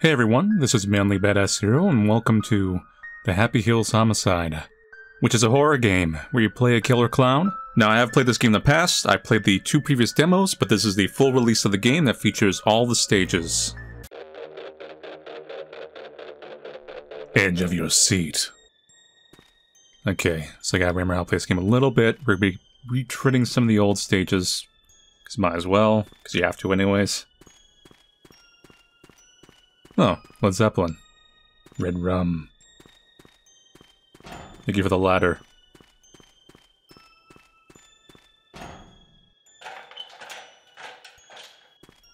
Hey everyone, this is Manly Badass Hero, and welcome to The Happy Hills Homicide, which is a horror game where you play a killer clown. Now, I have played this game in the past, I played the two previous demos, but this is the full release of the game that features all the stages. Edge of your seat. Okay, so I gotta remember how to play this game a little bit. We're gonna be retreading some of the old stages, because might as well, because you have to anyways. Oh, Led Zeppelin. Red rum. Thank you for the ladder.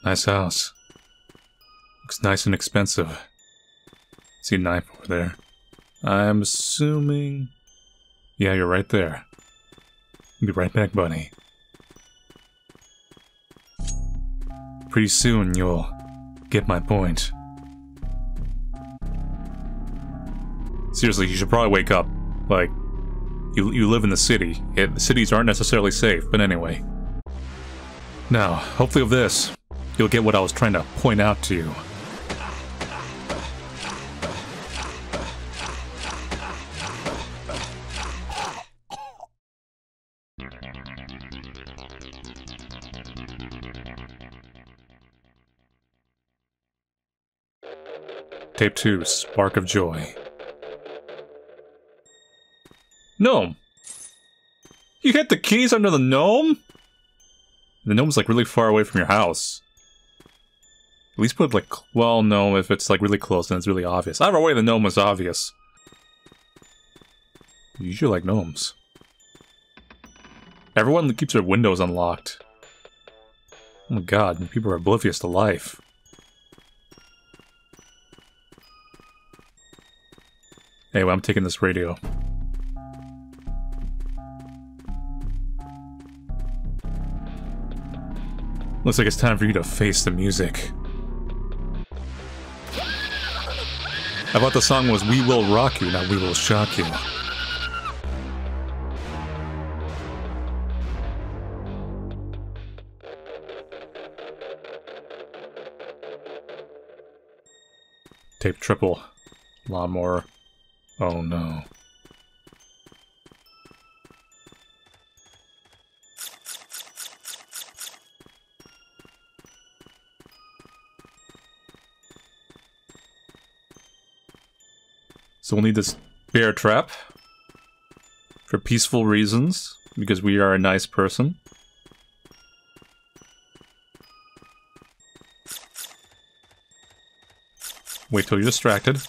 Nice house. Looks nice and expensive. See a knife over there. I'm assuming... Yeah, you're right there. Be right back, bunny. Pretty soon you'll get my point. Seriously, you should probably wake up. Like, you, you live in the city. It, the cities aren't necessarily safe, but anyway. Now, hopefully with this, you'll get what I was trying to point out to you. Tape 2, Spark of Joy. Gnome! You hid the keys under the gnome? The gnome's like really far away from your house. At least put like, well, no, if it's like really close, then it's really obvious. Either way, the gnome was obvious. You usually like gnomes. Everyone keeps their windows unlocked. Oh my god, people are oblivious to life. Anyway, I'm taking this radio. Looks like it's time for you to face the music. I thought the song was We Will Rock You, not We Will Shock You. Tape triple. Lawnmower. Oh no. So we'll need this bear trap. For peaceful reasons. Because we are a nice person. Wait till you're distracted.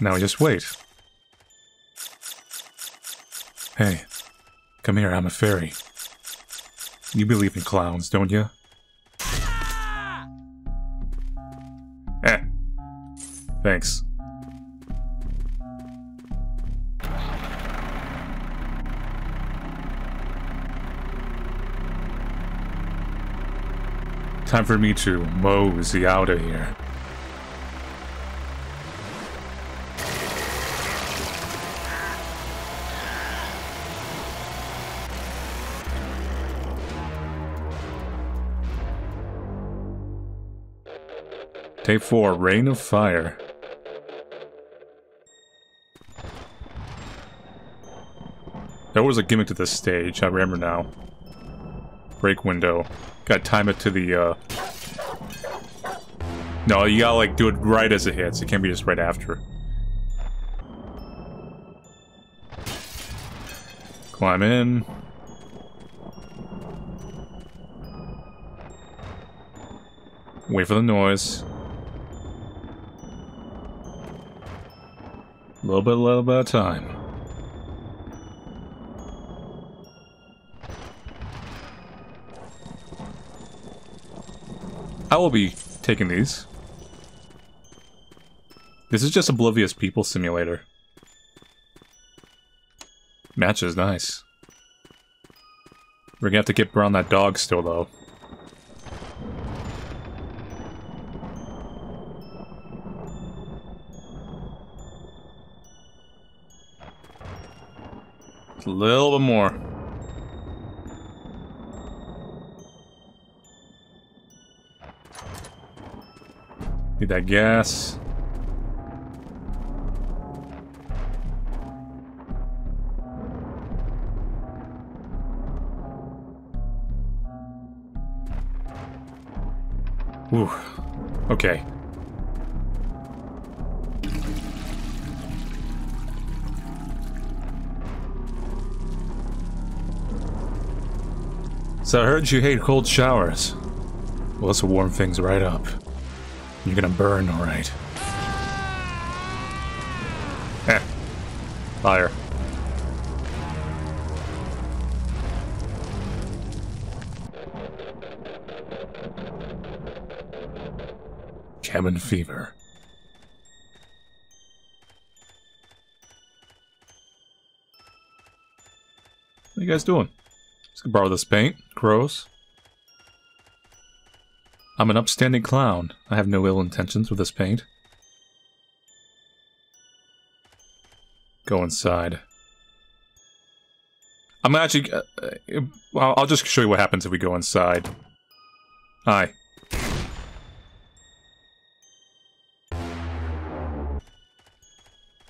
Now just wait. Hey, come here, I'm a fairy. You believe in clowns, don't you? Eh. Thanks. Time for me to mosey out of here. Tape 4, Rain of Fire. There was a gimmick to this stage, I remember now. Break window. Gotta time it to the, uh... No, you gotta, like, do it right as it hits. It can't be just right after. Climb in. Wait for the noise. Little bit, little bit of time. I will be taking these. This is just Oblivious People Simulator. Match is nice. We're gonna have to get around that dog still, though. Little bit more. Need that gas. Ooh. Okay. So I heard you hate cold showers. Well, this will warm things right up. You're gonna burn, alright. Eh. Fire. Cabin fever. What are you guys doing? Just gonna borrow this paint. Gross. I'm an upstanding clown. I have no ill intentions with this paint. Go inside. I'm actually... Uh, uh, I'll just show you what happens if we go inside. Hi.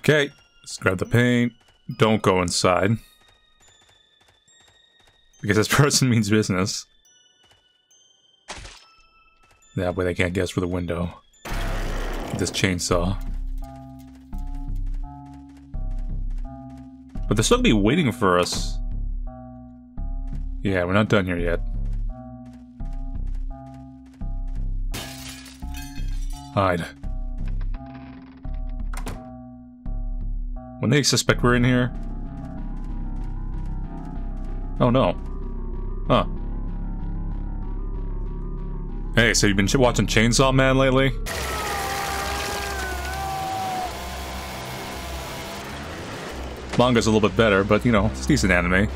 Okay, let's grab the paint. Don't go inside. Because this person means business. That way they can't guess for the window. this chainsaw. But they're still gonna be waiting for us. Yeah, we're not done here yet. Hide. When they suspect we're in here... Oh no. Huh. Hey, so you've been watching Chainsaw Man lately? Manga's a little bit better, but, you know, it's decent anime.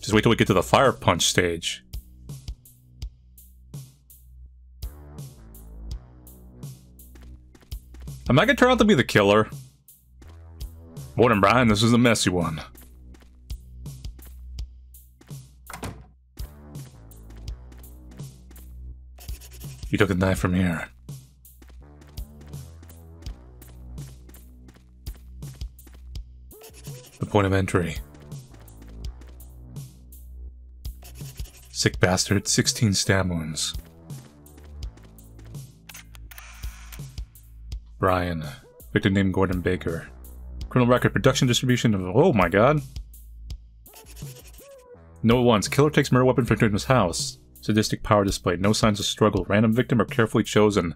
Just wait till we get to the fire punch stage. Am I gonna turn out to be the killer? Morning, Brian. This is a messy one. You took a knife from here. The point of entry. Sick bastard, 16 stab wounds. Brian. Victim named Gordon Baker. Criminal record, production, distribution of... Oh my god. No once. Killer takes murder weapon from victim's house. Sadistic power displayed. No signs of struggle. Random victim are carefully chosen.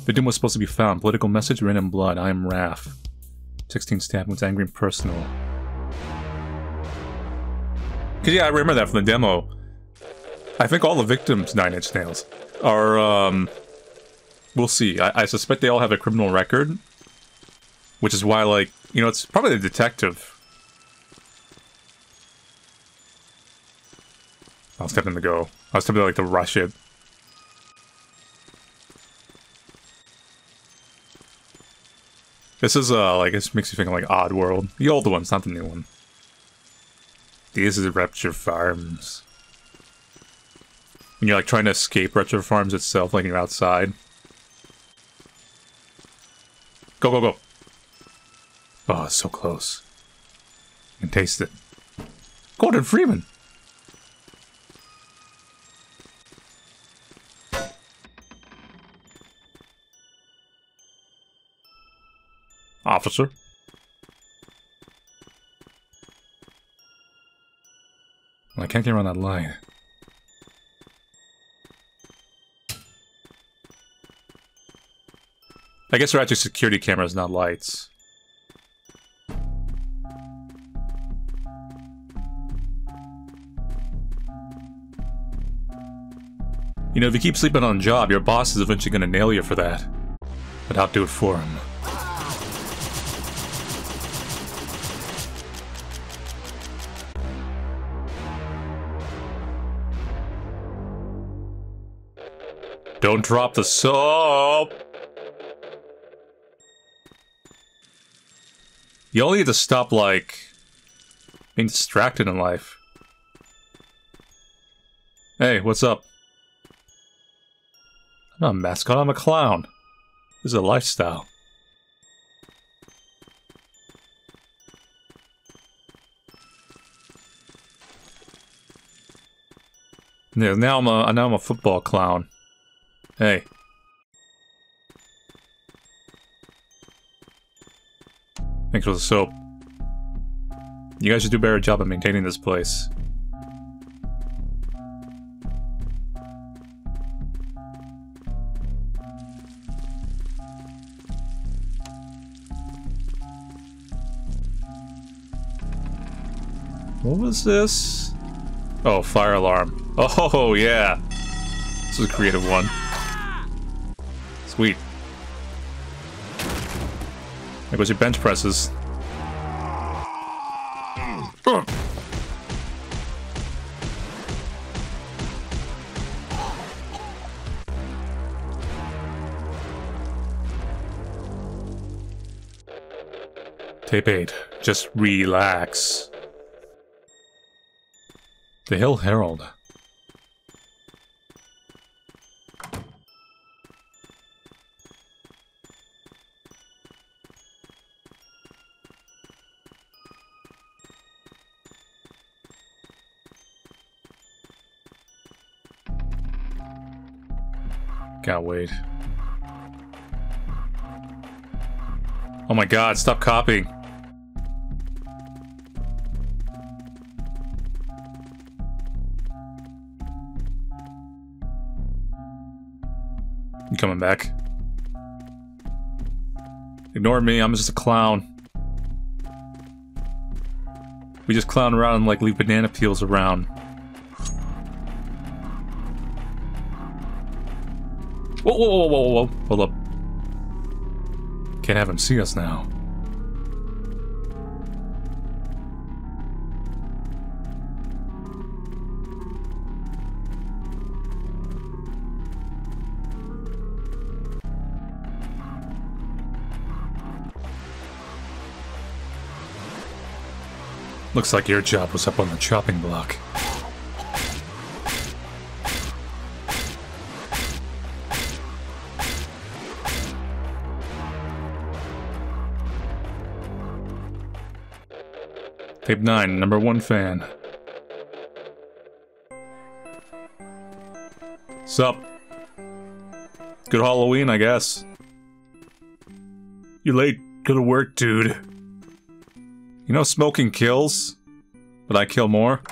Victim was supposed to be found. Political message, written in blood. I am Raph. 16 stab wounds, angry and personal. Cause yeah, I remember that from the demo. I think all the victims, Nine Inch Nails, are, um... We'll see. I, I suspect they all have a criminal record. Which is why, like, you know, it's probably the detective I'll step in the go. I was tempted like, to rush it. This is, uh, like, this makes you think of, like, Oddworld. The old ones, not the new one. These are RuptureFarms. When you're, like, trying to escape RuptureFarms itself, like, you're outside. Go, go, go. Oh, so close. You can taste it. Gordon Freeman! Officer. I can't get around that line. I guess they're actually security cameras, not lights. You know, if you keep sleeping on a job, your boss is eventually gonna nail you for that. But I'll do it for him. Don't drop the soap! You only need to stop, like, being distracted in life. Hey, what's up? I'm not a mascot, I'm a clown. This is a lifestyle. Yeah, now I'm a now I'm a football clown. Hey. Thanks for the soap. You guys should do a better job of maintaining this place. What was this? Oh, fire alarm. Oh, yeah. This is a creative one. Sweet. There goes your bench presses. Tape 8. Just relax. The Hill Herald. Wait. Oh my god, stop copying. You coming back? Ignore me, I'm just a clown. We just clown around and like leave banana peels around. Whoa, whoa, whoa, whoa, whoa, hold up. Can't have him see us now. Looks like your job was up on the chopping block. Tape 9, number one fan. Sup? Good Halloween, I guess. You late. Go to work, dude. You know smoking kills? But I kill more?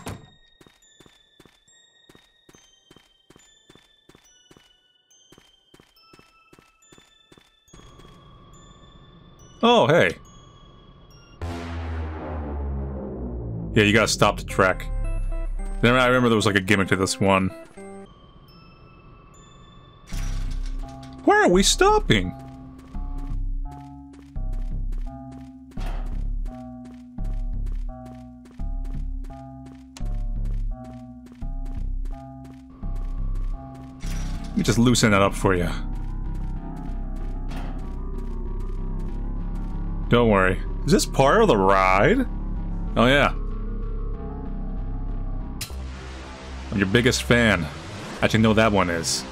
Yeah, you gotta stop the track. Then I remember there was like a gimmick to this one. Where are we stopping? Let me just loosen that up for you. Don't worry. Is this part of the ride? Oh yeah. I'm your biggest fan. You know that one is?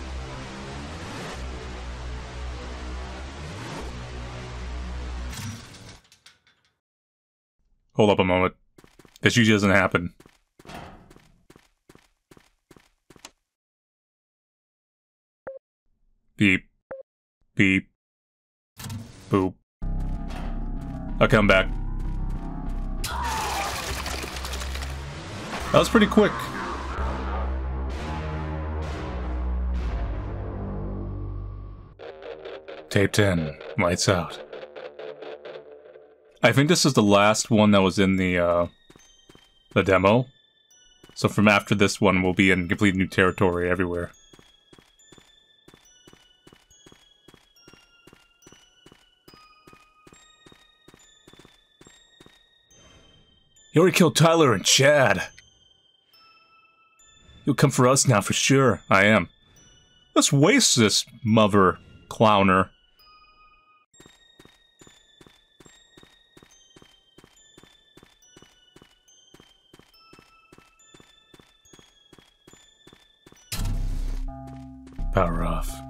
Hold up a moment. This usually doesn't happen. Beep. Beep. Boop. I'll come back. That was pretty quick. Tape 10. Lights out. I think this is the last one that was in the, uh, the demo. So from after this one, we'll be in complete new territory everywhere. You already killed Tyler and Chad. You'll come for us now for sure. I am. Let's waste this mother clowner. Off.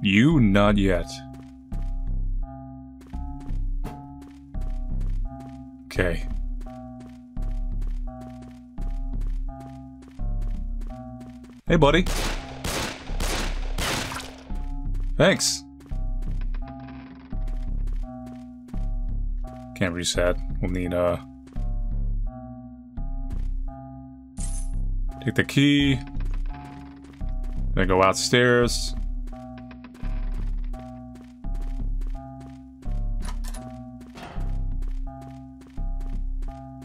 You not yet. Okay. Hey, buddy. Thanks. Can't reset. We'll need, uh... Take the key. Then go outstairs.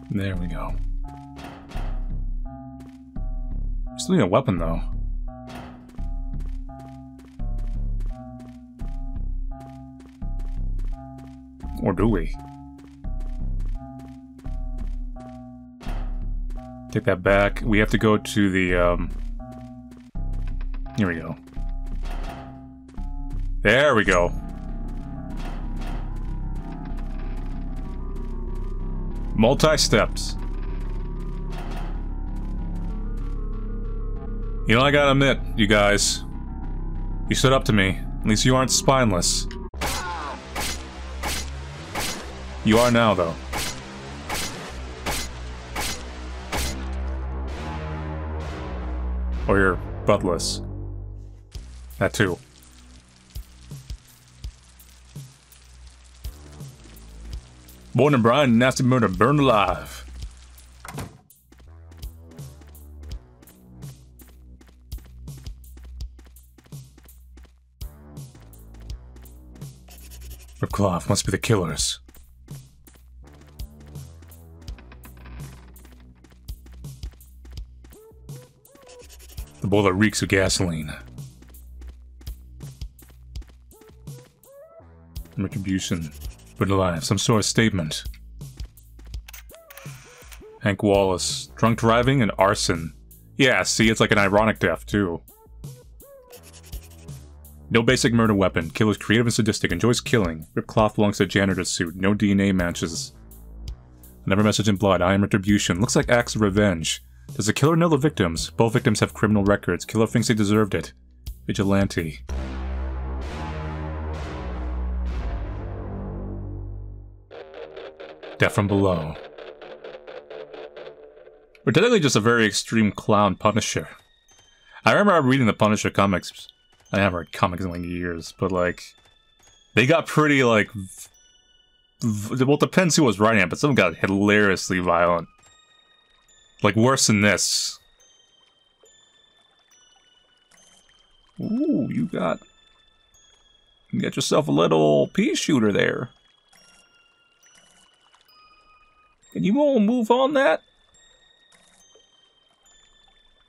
There we go. Still need a weapon, though. Or do we? Take that back. We have to go to the, um... Here we go. There we go. Multi-steps. You know, I gotta admit, you guys. You stood up to me. At least you aren't spineless. You are now, though. Or you're buttless. That too. Born and Brian, nasty murder, burned alive. The Ripclaw must be the killers. The boiler reeks of gasoline. Retribution. But alive, some sort of statement. Hank Wallace. Drunk driving and arson. Yeah, see, it's like an ironic death, too. No basic murder weapon. Killer's creative and sadistic. Enjoys killing. Rip cloth belongs to janitor's suit. No DNA matches. Another message in blood. I am retribution. Looks like acts of revenge. Does the killer know the victims? Both victims have criminal records. Killer thinks they deserved it. Vigilante. Death from below. We're technically just a very extreme clown Punisher. I remember reading the Punisher comics. I haven't read comics in like years, but like, they got pretty like. Well, depends who was writing it, but some got hilariously violent. Like worse than this. Ooh, you got you got yourself a little pea shooter there. Can you all move on that?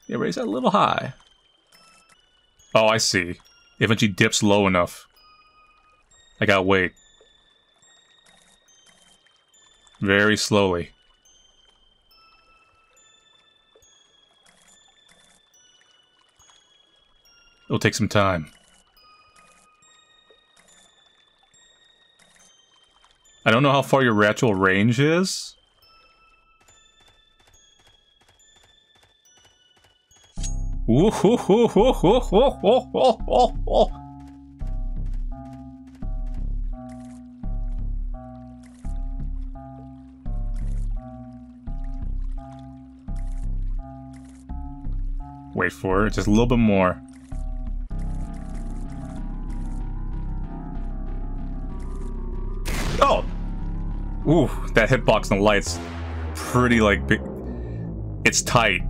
Yeah, raise that a little high. Oh, I see. If she dips low enough. I gotta wait. Very slowly. It'll take some time. I don't know how far your actual range is. Wait for it, just a little bit more. Ooh, that hitbox and the lights. Pretty, like, big. It's tight.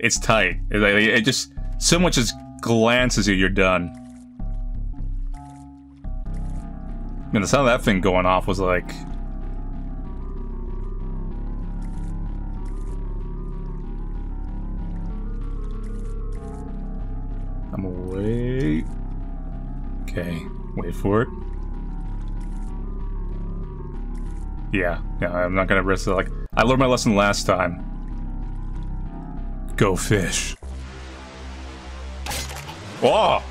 It's tight. It, it just... much just glances you, you're done. And the sound of that thing going off was like... I'm away. Okay, wait for it. Yeah, yeah, I'm not gonna risk it. Like, I learned my lesson last time. Go fish. Oh!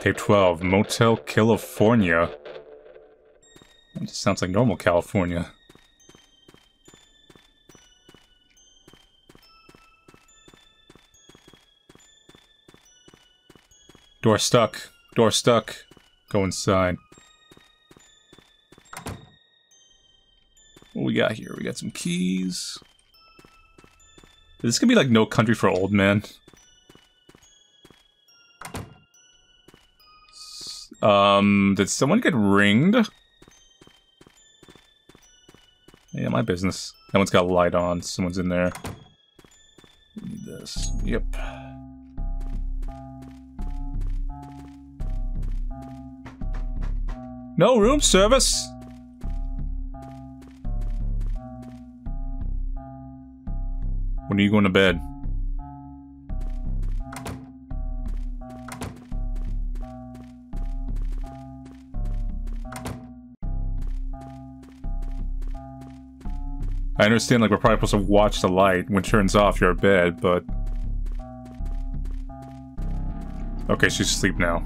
Tape 12, Motel California. That just sounds like normal California. Door stuck. Door stuck. Go inside. What we got here? We got some keys. Is this gonna be like no country for old men? Um, did someone get ringed? Yeah, my business. That one's got a light on. Someone's in there. Need this. Yep. No room service. When are you going to bed? I understand, like, we're probably supposed to watch the light. When it turns off, you're bed, but... Okay, she's asleep now.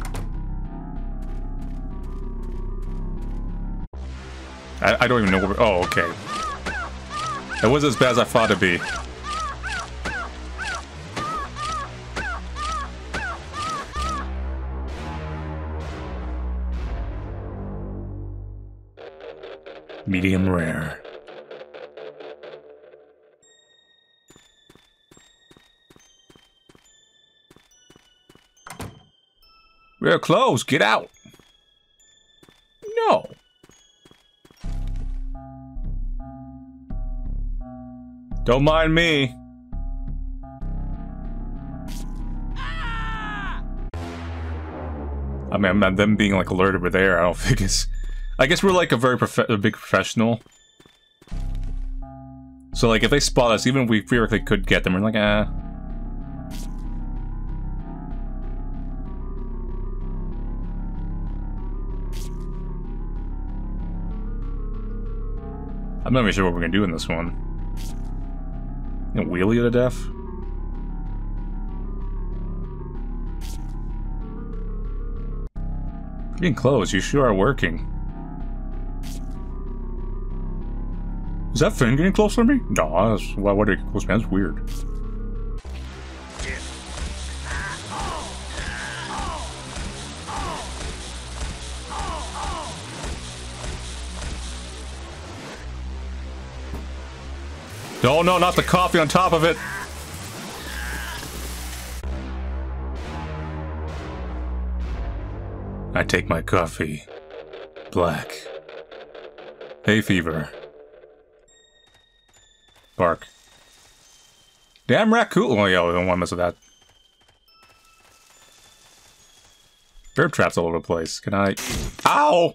I, I don't even know where... Oh, okay. It wasn't as bad as I thought it'd be. Medium rare. We're closed. Get out. Don't mind me. I mean, I'm, them being like alerted over there, I don't think it's... I guess we're like a very a big professional. So like if they spot us, even if we theoretically could get them, we're like, ah. I'm not even sure what we're gonna do in this one. Know, wheel you to death? Getting close, you sure are working. Is that Finn getting closer to me? No, that's, why would it get close, man? That's weird. No, no, not the coffee on top of it. I take my coffee. Black. Hay fever. Bark. Damn raccoon. Oh, yeah, we don't want to mess with that. Bear traps all over the place. Can I... Ow!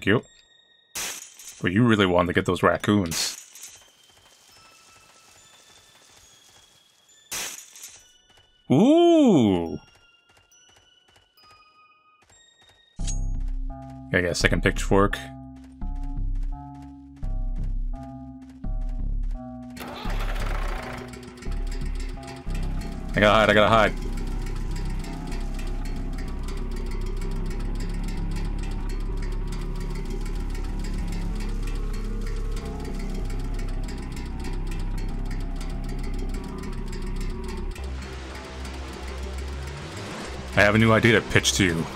Thank you. But you really wanted to get those raccoons. Ooh! I got a second pitchfork. I gotta hide, I gotta hide. I have a new idea to pitch to you.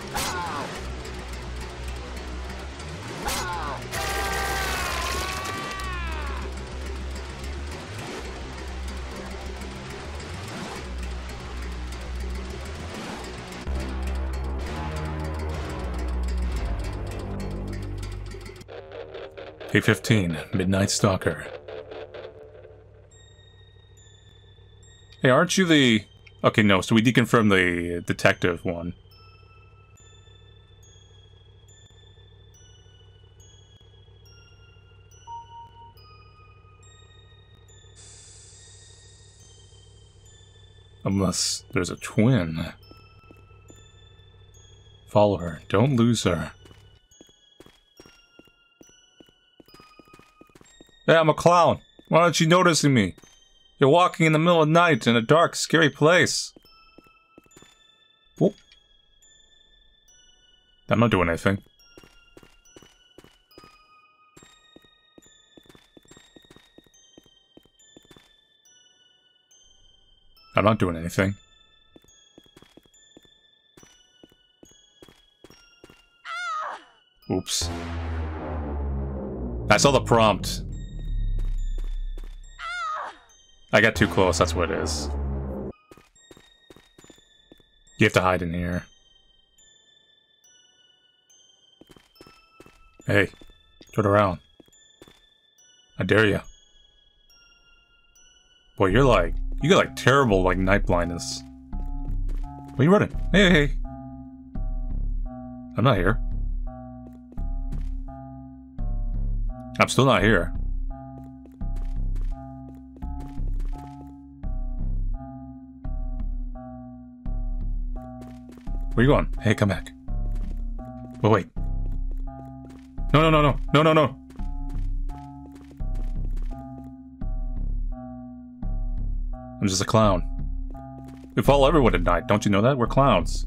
K-15, Midnight Stalker. Hey, aren't you the Okay, no, so we deconfirmed the detective one. Unless there's a twin. Follow her. Don't lose her. Hey, I'm a clown. Why aren't you noticing me? You're walking in the middle of night in a dark, scary place. Whoop. I'm not doing anything. I'm not doing anything. Oops. I saw the prompt. I got too close, that's what it is. You have to hide in here. Hey, turn around. I dare you. Boy, you're like, you got like terrible like night blindness. Where are you running? Hey, hey. I'm not here. I'm still not here. Where you going? Hey, come back. Wait, wait. No, no, no, no. No, no, no. I'm just a clown. We follow everyone at night. Don't you know that? We're clowns.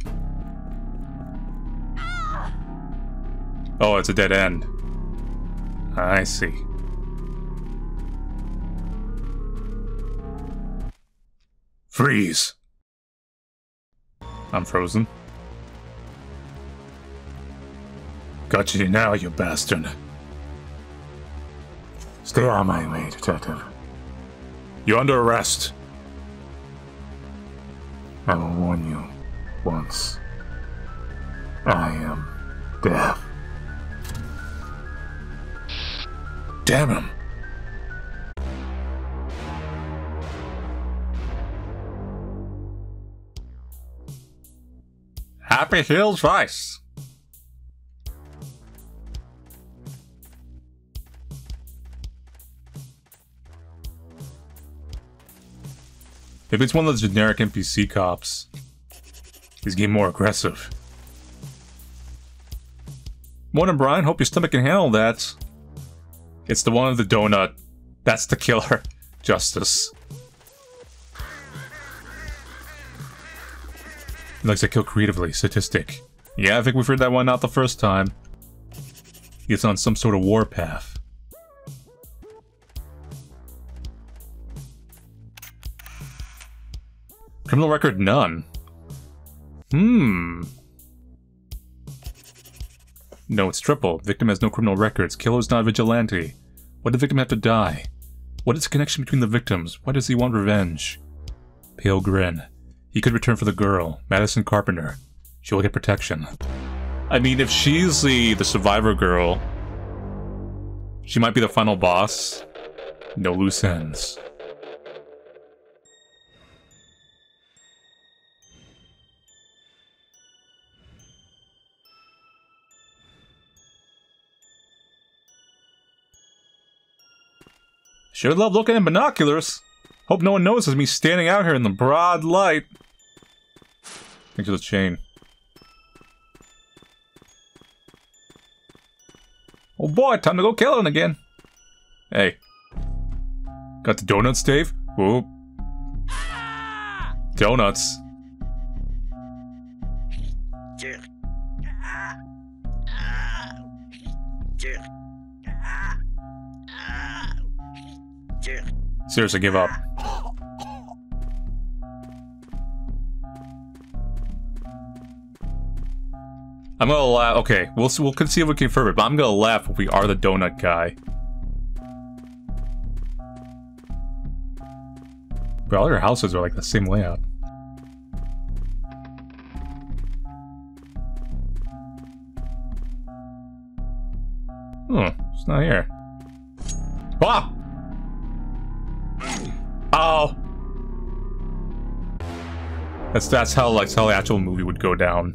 Oh, it's a dead end. I see. Freeze! I'm frozen. Got you now, you bastard. Stay on my way, detective. You're under arrest. I will warn you once. I am deaf. Damn him. Happy Hills Vice. If it's one of those generic NPC cops, he's getting more aggressive. Morning, Brian. Hope your stomach can handle that. It's the one with the donut. That's the killer. Justice. He likes to kill creatively. Statistic. Yeah, I think we've heard that one out the first time. He's on some sort of warpath. Criminal record none. Hmm. No, it's triple. Victim has no criminal records. Killer's not vigilante. Why did the victim have to die? What is the connection between the victims? Why does he want revenge? Pale grin. He could return for the girl, Madison Carpenter. She will get protection. I mean, if she's the, the survivor girl, she might be the final boss. No loose ends. Sure love looking in binoculars. Hope no one notices me standing out here in the broad light. Thanks for the chain. Oh boy, time to go killing again. Hey. Got the donuts, Dave? Whoop. Donuts. Seriously, give up. I'm gonna laugh. Okay, we'll we'll see if we can confirm it, but I'm gonna laugh if we are the donut guy. But all your houses are like the same layout. Hmm, it's not here. Ah! Oh. That's that's how like how the actual movie would go down.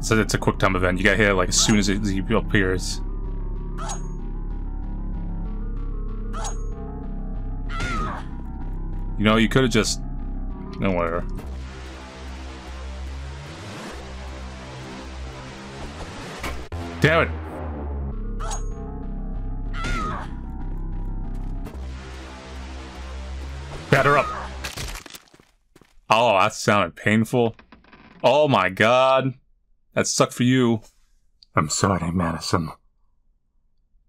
So it's a quick time event. You get hit like as soon as it appears. You know, you could have just... No, whatever. Damn it! Batter up! Oh, that sounded painful. Oh my god. That sucked for you. I'm sorry, Madison.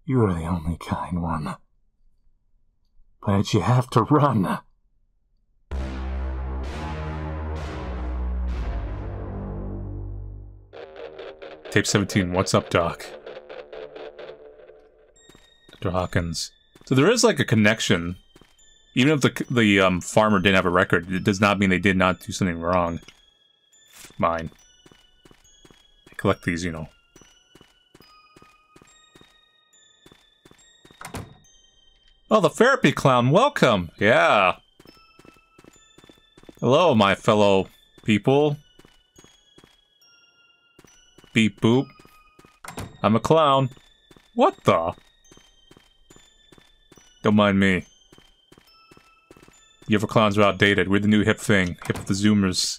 You are the only kind one. But you have to run. Tape 17, what's up, Doc? Dr. Hawkins. So there is like a connection. Even if the the um, farmer didn't have a record, it does not mean they did not do something wrong. Mine. I collect these, you know. Oh, the therapy clown, welcome! Yeah. Hello, my fellow people. Beep boop. I'm a clown. What the? Don't mind me. You ever clowns are outdated. We're the new hip thing. Hip of the Zoomers.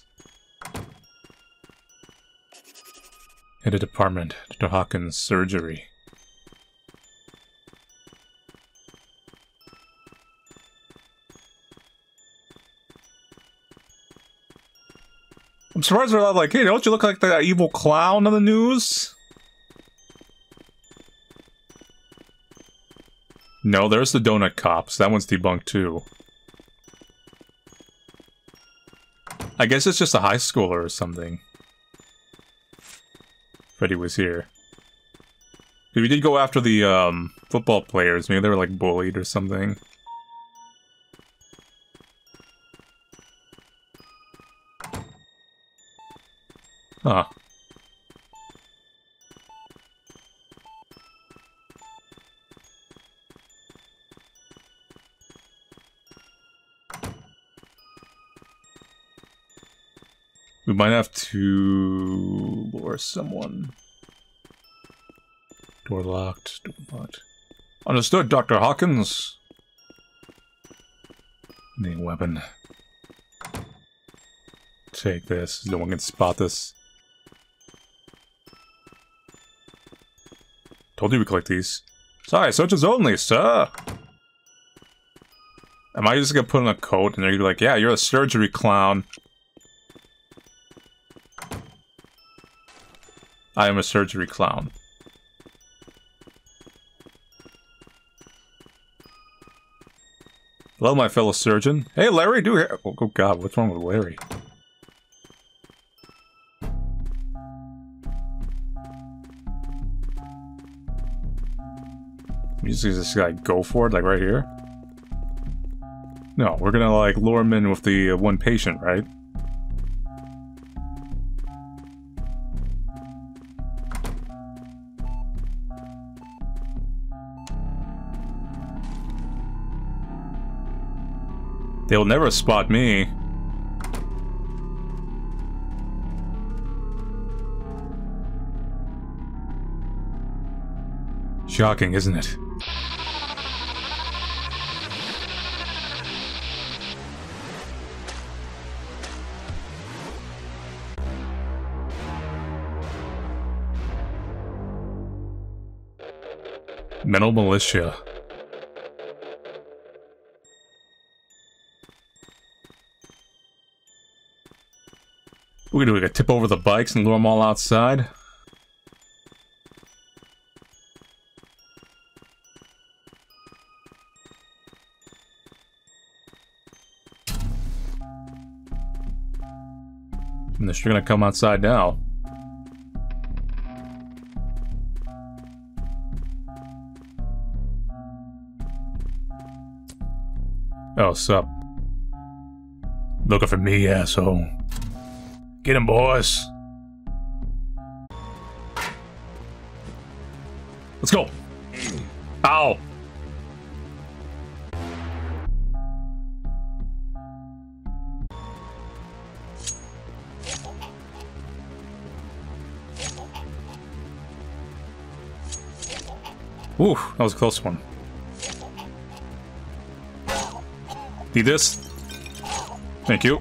Head of department. Dr. Hawkins' surgery. I'm surprised they're not like, hey, don't you look like that evil clown on the news? No, there's the donut cops. That one's debunked too. I guess it's just a high schooler or something. Freddy was here. We did go after the um, football players. Maybe they were like bullied or something. Huh. We might have to lure someone. Door locked. Door locked. Understood, Dr. Hawkins. Need weapon. Take this. No one can spot this. Told you we collect these. Sorry, searches only, sir. Am I just gonna put on a coat and they're gonna be like, yeah, you're a surgery clown. I am a surgery clown. Hello, my fellow surgeon. Hey, Larry, do here. Oh, oh, God, what's wrong with Larry? Just, just like go for it, like right here. No, we're gonna like lure him in with the uh, one patient, right? They'll never spot me. Shocking, isn't it? Mental militia. We're gonna do like a tip over the bikes and lure them all outside. And they're gonna come outside now. Oh, sup? Looking for me, asshole. Get him, boys. Let's go. Ow. Ooh, that was a close one. Need this? Thank you.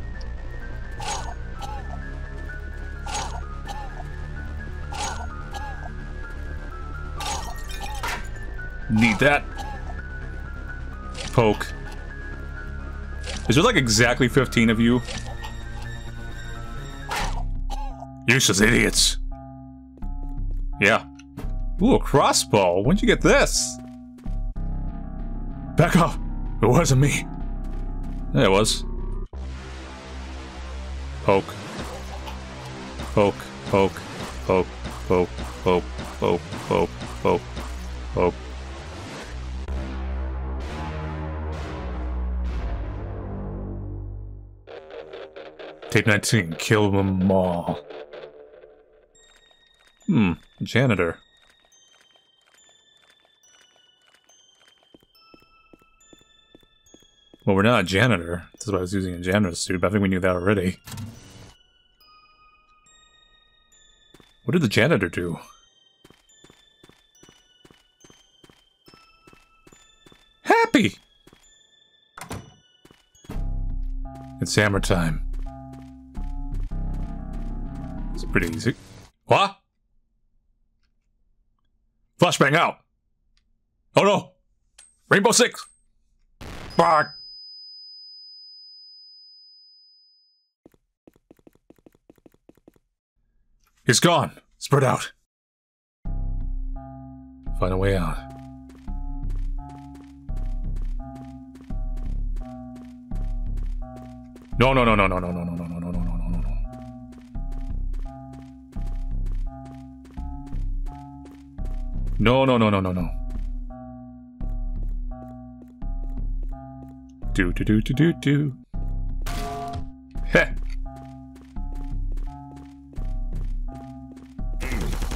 Need that. Poke. Is there like exactly 15 of you? Useless idiots. Yeah. Ooh, a crossbow. When'd you get this? Back off. It wasn't me. Yeah, it was. Poke. Poke, poke, poke, poke, poke, poke, poke, poke, poke. Take 19, kill them all. Hmm, janitor. Well, we're not a janitor. That's why I was using a janitor suit, but I think we knew that already. What did the janitor do? Happy! It's hammer time. Pretty easy. What? Flashbang out. Oh no! Rainbow Six! Fuck! It's gone. Spread out. Find a way out. No, no, no, no, no, no, no, no. No, no, no, no, no, no. Do, do, do, do, do, do. Heh.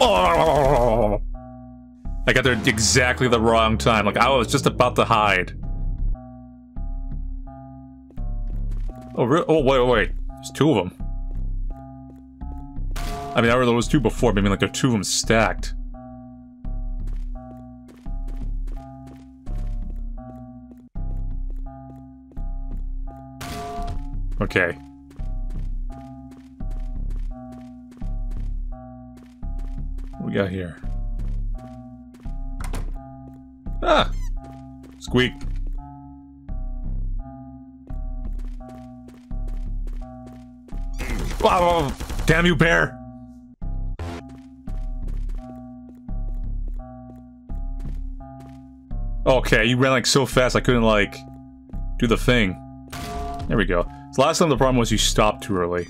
Oh! I got there exactly the wrong time. Like, I was just about to hide. Oh, really? Oh, wait, wait, wait. There's two of them. I mean, I remember there was two before, but I mean, like, there are two of them stacked. Okay. What we got here? Ah! Squeak. Wow, damn you, bear! Okay, you ran like so fast I couldn't like do the thing. There we go. So last time the problem was you stopped too early.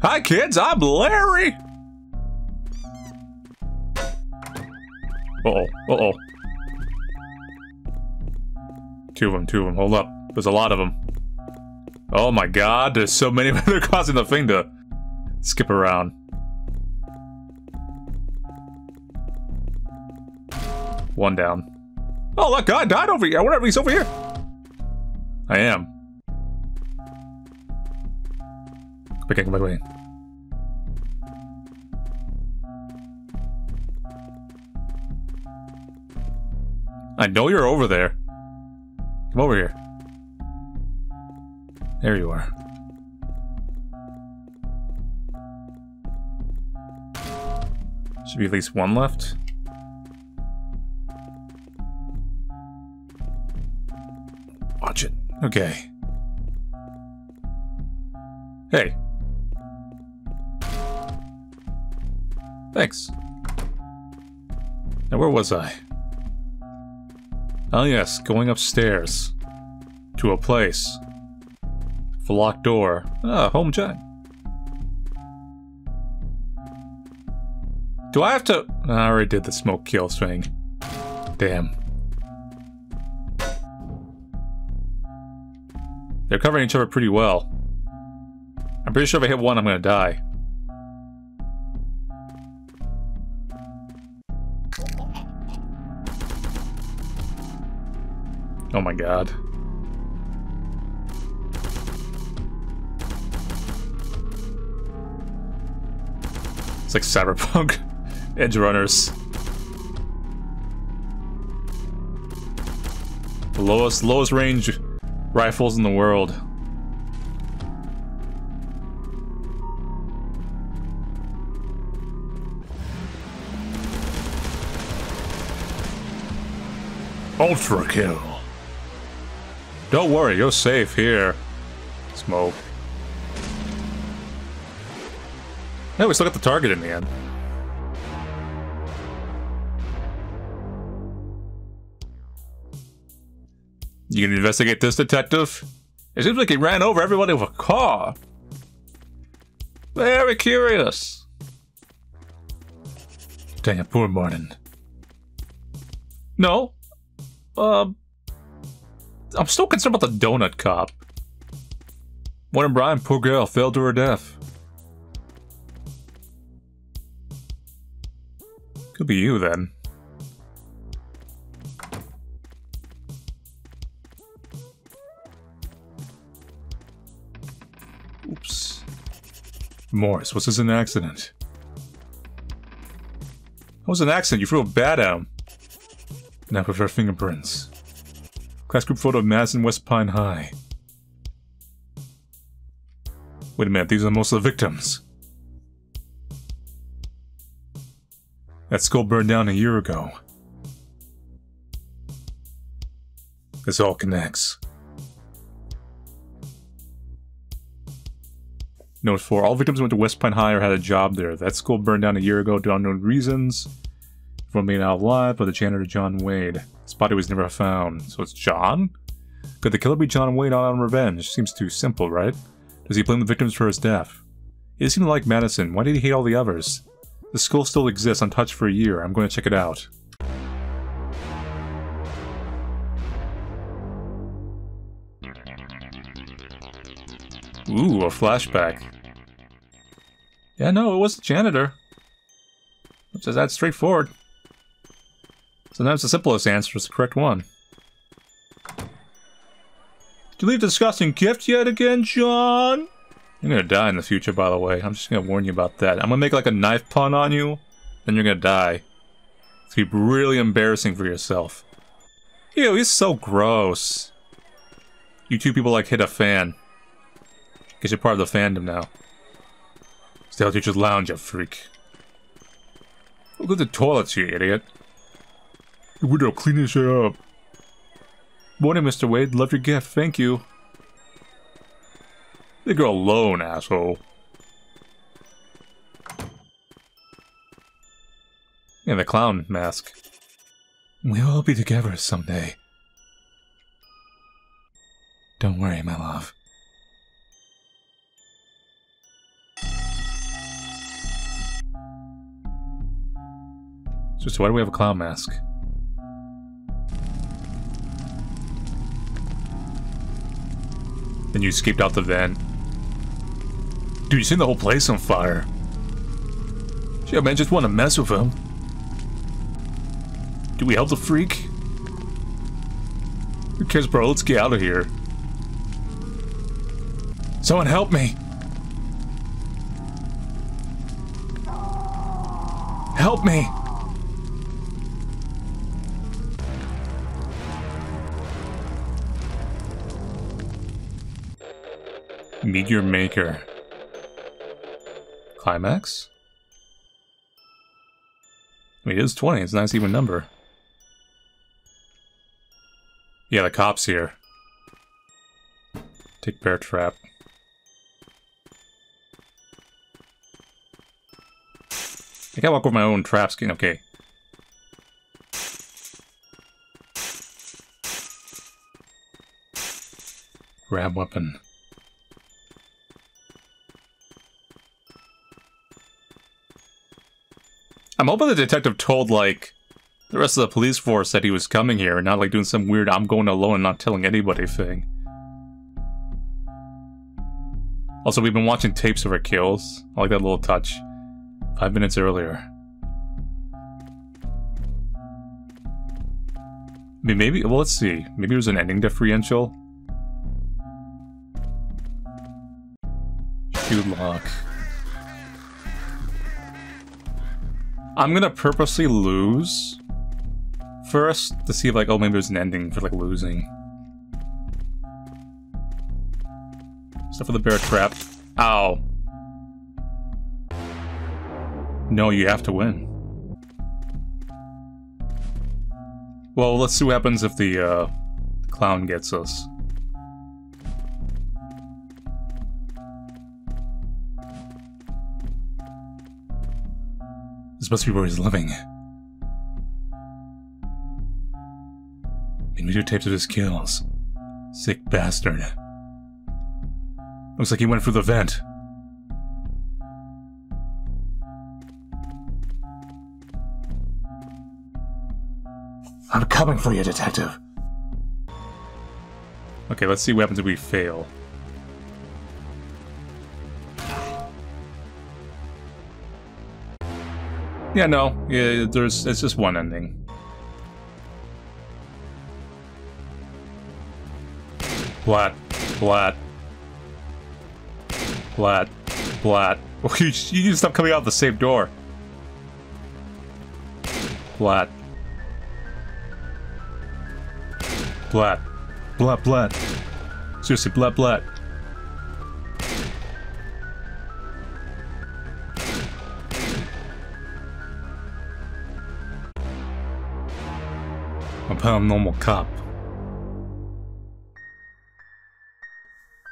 Hi kids, I'm Larry! Uh-oh, uh-oh. Two of them, two of them, hold up. There's a lot of them. Oh my god, there's so many they're causing the thing to skip around. One down. Oh, that guy died over here. Whatever, he's over here. I am. Okay, come back way. I know you're over there. Come over here. There you are. Should be at least one left. Watch it. Okay. Hey. Thanks. Now where was I? Oh yes, going upstairs. To a place. The locked door. Ah, home check. Do I have to... I already did the smoke kill swing. Damn. They're covering each other pretty well. I'm pretty sure if I hit one, I'm gonna die. Oh my god. It's like Cyberpunk Edgerunners. The lowest, lowest range rifles in the world. Ultra kill. Don't worry, you're safe here. Smoke. Yeah, we still got the target in the end. You can investigate this, detective? It seems like he ran over everybody with a car. Very curious. Dang it, poor Martin. No. Um. I'm still concerned about the donut cop. Morning, Brian. Poor girl fell to her death. Could be you then. Oops. Morris, was this an accident? It was an accident. You threw a bat at him. Now with her fingerprints. Class group photo of Madison West Pine High. Wait a minute, these are most of the victims. That school burned down a year ago. This all connects. Note 4. All victims went to West Pine High or had a job there. That school burned down a year ago due to unknown reasons. From being out alive by the janitor John Wade. His body was never found. So it's John? Could the killer be John out on revenge? Seems too simple, right? Does he blame the victims for his death? He doesn't to like Madison. Why did he hate all the others? The school still exists untouched for a year. I'm going to check it out. Ooh, a flashback. Yeah, no, it was the janitor. Which is that straightforward. Sometimes the simplest answer is the correct one. Did you leave the disgusting gift yet again, John? You're gonna die in the future, by the way. I'm just gonna warn you about that. I'm gonna make like a knife pun on you, then you're gonna die. It's gonna be really embarrassing for yourself. Ew, he's so gross. You two people like hit a fan. Guess you're part of the fandom now. Stay out teacher's lounge, you freak. Look at the toilets, you idiot. Your widow, clean this shit up. Morning, Mr. Wade. Love your gift. Thank you. They go alone, asshole. Yeah, the clown mask. We'll all be together someday. Don't worry, my love. So, so why do we have a clown mask? Then you escaped out the vent. Dude, you seen the whole place on fire. Yeah, man, just want to mess with him. Do we help the freak? Who cares, bro? Let's get out of here. Someone help me! Help me! Meet your maker. Climax? I mean, it is 20. It's a nice even number. Yeah, the cop's here. Take bear trap. I can walk with my own trap skin. Okay. Grab weapon. I'm hoping the detective told, like, the rest of the police force that he was coming here and not, like, doing some weird I'm going alone and not telling anybody thing. Also, we've been watching tapes of her kills. I like that little touch. Five minutes earlier. I mean, maybe, well, let's see. Maybe there's an ending differential. I'm gonna purposely lose first to see if like, oh, maybe there's an ending for like losing. Stuff for the bear trap. Ow. No, you have to win. Well, let's see what happens if the, uh, clown gets us. This must be where he's living. And videotapes of his kills. Sick bastard. Looks like he went through the vent. I'm coming for you, detective. Okay, let's see what happens if we fail. Yeah, no, yeah, there's it's just one ending. Blat, blat, blat, blat. Oh, you, you need to stop coming out the same door. Blat. Blat. Blat, blat. Seriously, blat, blat. Paranormal cop.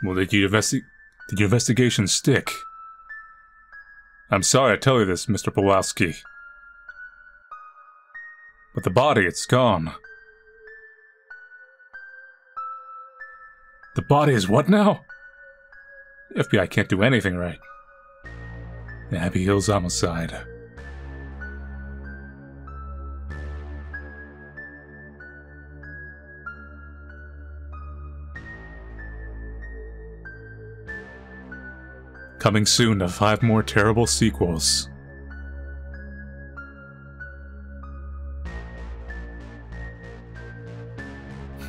Well, did you investi- did your investigation stick? I'm sorry to tell you this, Mr. Pawlowski. But the body, it's gone. The body is what now? FBI can't do anything right. Happyhills homicide. Coming soon to five more terrible sequels.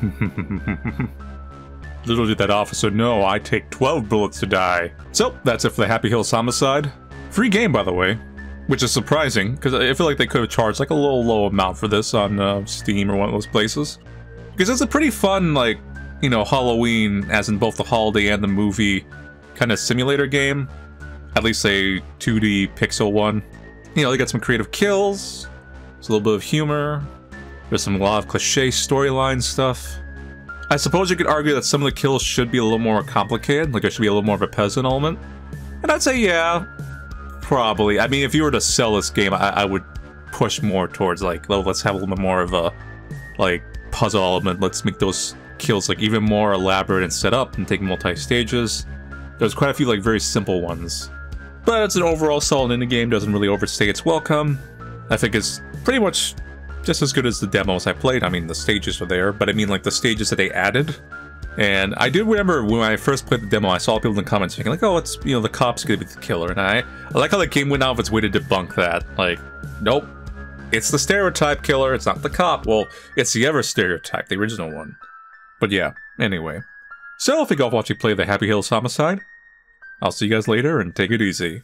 Little did that officer know I take 12 bullets to die. So, that's it for the Happyhills Homicide. Free game, by the way. Which is surprising, because I feel like they could have charged like a little low amount for this on uh, Steam or one of those places. Because it's a pretty fun, like, you know, Halloween, as in both the holiday and the movie, kind of simulator game. At least a 2D pixel one. You know, they got some creative kills, there's a little bit of humor, there's some a lot of cliche storyline stuff. I suppose you could argue that some of the kills should be a little more complicated, like there should be a little more of a peasant element. And I'd say, yeah, probably. I mean, if you were to sell this game, I, I would push more towards like, well, let's have a little bit more of a like puzzle element. Let's make those kills like even more elaborate and set up and take multi stages. There's quite a few like very simple ones, but it's an overall solid indie game. Doesn't really overstay its welcome. I think it's pretty much just as good as the demos I played. I mean, the stages are there, but I mean like the stages that they added. And I do remember when I first played the demo, I saw people in the comments thinking like, "Oh, it's you know the cop's gonna be the killer," and I, I like how the game went out of its way to debunk that. Like, nope, it's the stereotype killer. It's not the cop. Well, it's the ever stereotype, the original one. But yeah, anyway. So, if you watching play the Happyhills Homicide, I'll see you guys later and take it easy.